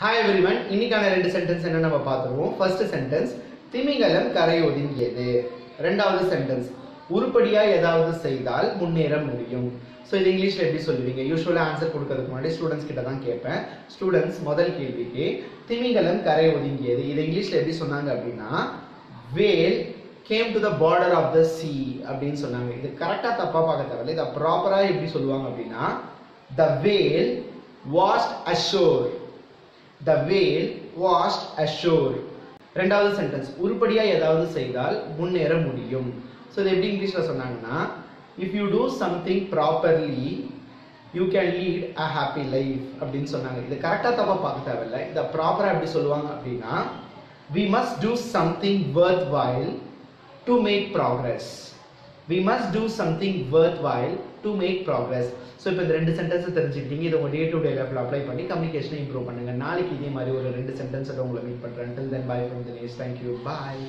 Hi everyone இன்னைக்கான ரெண்டு sentence என்ன நம்ம பார்த்துருவோம்? ஃபர்ஸ்ட் சென்டென்ஸ் திமிங்கலம் கரை ஒதுங்கியது. ரெண்டாவது சென்டென்ஸ் உருப்படியாக ஏதாவது செய்தால் முன்னேற முடியும். ஸோ இது இங்கிலீஷில் எப்படி சொல்லுவீங்க? யூஸ்வலாக ஆன்சர் கொடுக்கறதுக்கு முன்னாடி ஸ்டூடெண்ட்ஸ் கிட்ட தான் கேட்பேன். ஸ்டூடெண்ட்ஸ் முதல் கேள்விக்கு திமிங்கலம் கரை ஒதுங்கியது. இது இங்கிலீஷில் எப்படி சொன்னாங்க அப்படின்னா whale came to the border of the sea அப்படின்னு சொன்னாங்க. இது கரெக்டாக தப்பாக பார்க்க தேவையில்லை. இதை ப்ராப்பராக எப்படி சொல்லுவாங்க அப்படின்னா the whale was ashore the whale was ashore ரெண்டாவது சென்டென்ஸ் உருப்படியாக ஏதாவது செய்தால் முன்னேற முடியும். ஸோ இது எப்படி இங்கிலீஷில் சொன்னாங்கன்னா if you do something properly you can lead a happy life அப்படின்னு சொன்னாங்க. இது கரெக்டாக தப்பாக பார்க்க தேவையில்லை. இதை ப்ராப்பராக எப்படி சொல்லுவாங்க அப்படின்னா we must do something worth while to make progress we must do something worth while to make progress so இப்போ இந்த ரெண்டு சென்டென்ஸை தெரிஞ்சுக்கிட்டீங்க. இதை உங்கள் டே டு டே லைஃப்பில் அப்ளை பண்ணி கம்யூனிகேஷனை இம்ப்ரூவ் பண்ணுங்க. நாளைக்கு இதே மாதிரி ஒரு ரெண்டு சென்டென்ஸோட உங்களை மீட் பண்ணுறேன் till then bye from Dinesh thank you bye